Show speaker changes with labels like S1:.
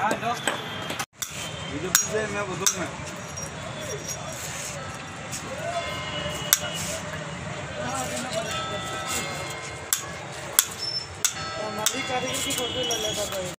S1: हां लो ये
S2: जो पूछे मैं वो दूंगा
S3: हाँ, तो हमारी कारीगर की फोटो
S4: ले लेता भाई